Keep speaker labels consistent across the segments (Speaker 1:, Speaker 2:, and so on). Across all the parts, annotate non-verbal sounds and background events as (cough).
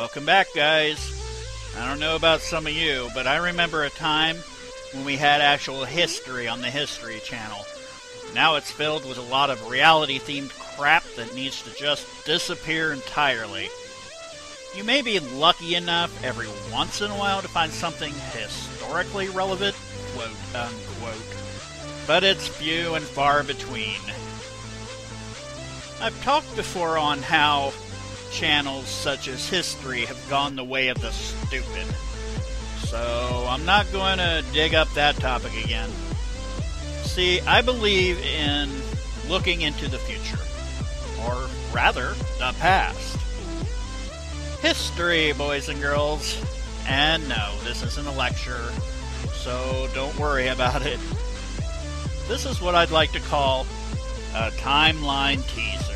Speaker 1: Welcome back, guys. I don't know about some of you, but I remember a time when we had actual history on the History Channel. Now it's filled with a lot of reality themed crap that needs to just disappear entirely. You may be lucky enough every once in a while to find something historically relevant, quote unquote, but it's few and far between. I've talked before on how channels such as History have gone the way of the stupid. So I'm not going to dig up that topic again. See, I believe in looking into the future, or rather, the past. History, boys and girls. And no, this isn't a lecture, so don't worry about it. This is what I'd like to call a timeline teaser.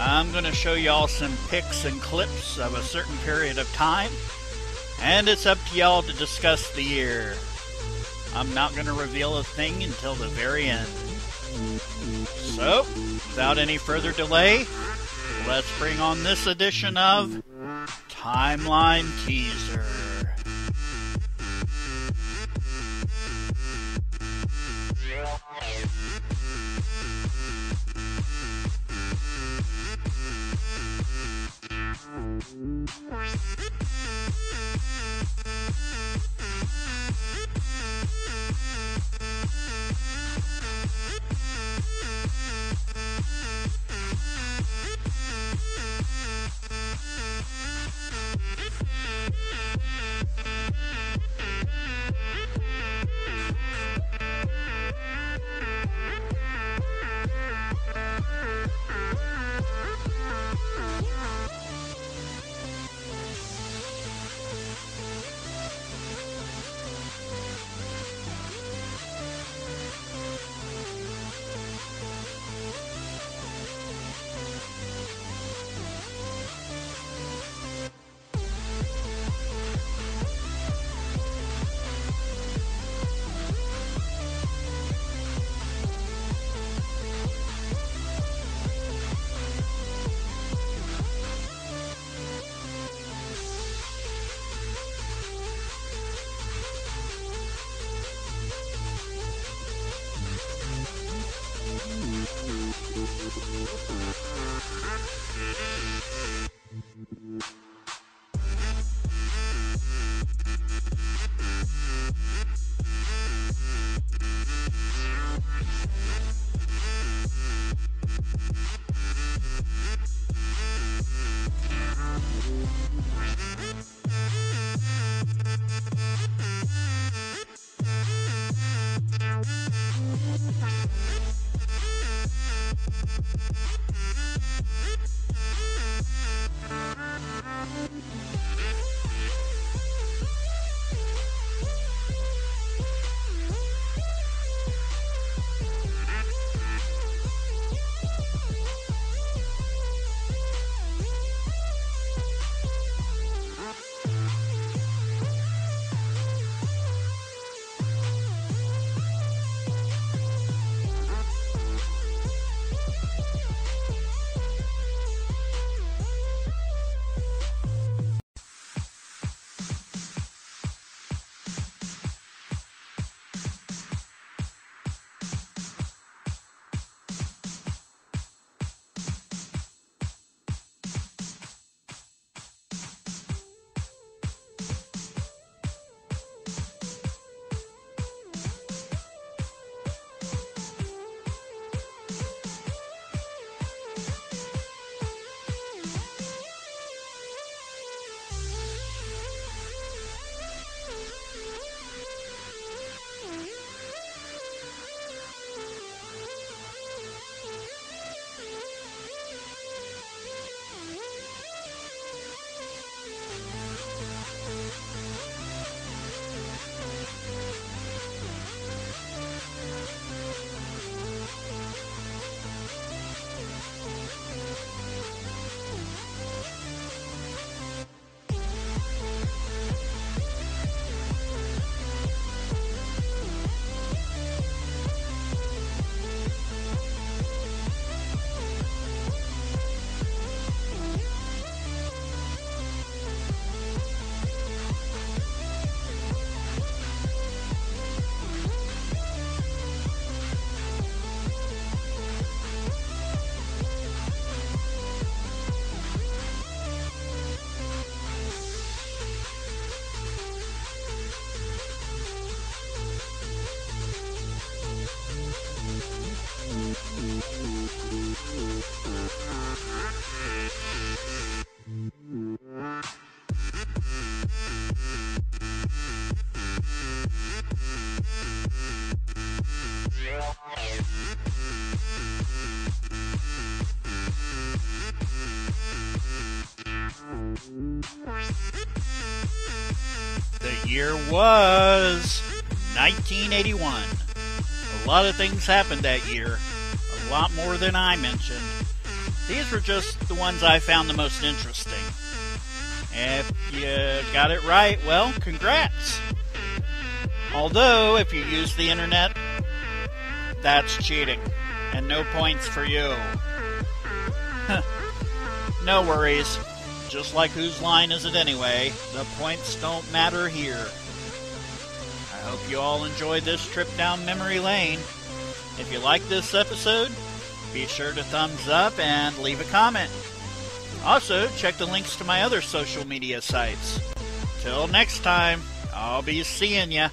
Speaker 1: I'm going to show y'all some pics and clips of a certain period of time, and it's up to y'all to discuss the year. I'm not going to reveal a thing until the very end. So, without any further delay, let's bring on this edition of Timeline Teaser. The year was 1981. A lot of things happened that year, a lot more than I mentioned. These were just the ones I found the most interesting. If you got it right, well, congrats. Although, if you use the internet, that's cheating, and no points for you. (laughs) no worries. Just like whose line is it anyway, the points don't matter here. I hope you all enjoyed this trip down memory lane. If you like this episode, be sure to thumbs up and leave a comment. Also, check the links to my other social media sites. Till next time, I'll be seeing ya.